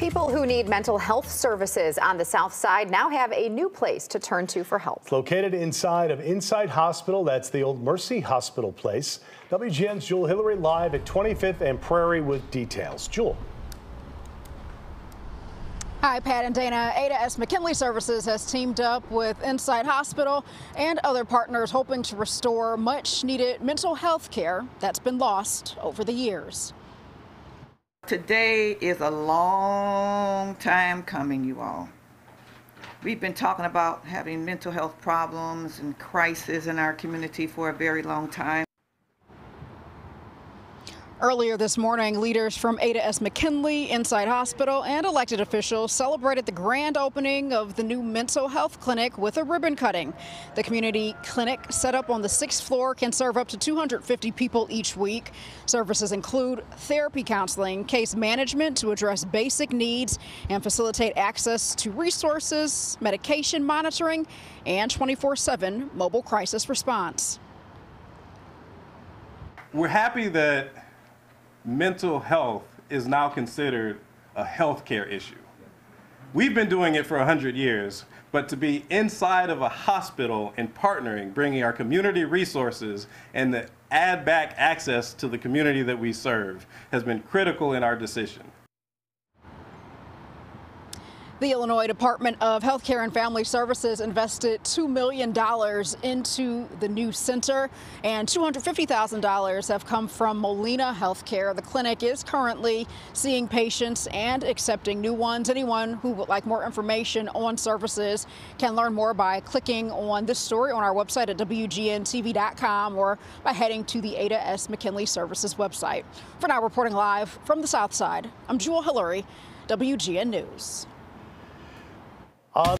People who need mental health services on the South Side now have a new place to turn to for help. It's located inside of Insight Hospital. That's the old Mercy Hospital place. WGN's Jewell Hillery live at 25th and Prairie with details. Jewell. Hi, Pat and Dana. Ada S. McKinley Services has teamed up with Insight Hospital and other partners hoping to restore much needed mental health care that's been lost over the years. Today is a long time coming, you all. We've been talking about having mental health problems and crisis in our community for a very long time. Earlier this morning, leaders from Ada S. McKinley, Insight Hospital, and elected officials celebrated the grand opening of the new mental health clinic with a ribbon cutting. The community clinic, set up on the sixth floor, can serve up to 250 people each week. Services include therapy counseling, case management to address basic needs and facilitate access to resources, medication monitoring, and 24 7 mobile crisis response. We're happy that mental health is now considered a healthcare issue. We've been doing it for 100 years, but to be inside of a hospital and partnering, bringing our community resources and the add back access to the community that we serve has been critical in our decision. The Illinois Department of Healthcare and Family Services invested $2 million into the new center, and $250,000 have come from Molina Healthcare. The clinic is currently seeing patients and accepting new ones. Anyone who would like more information on services can learn more by clicking on this story on our website at WGNTV.com or by heading to the Ada S. McKinley Services website. For now, reporting live from the South Side, I'm Jewell Hillery, WGN News. Ağır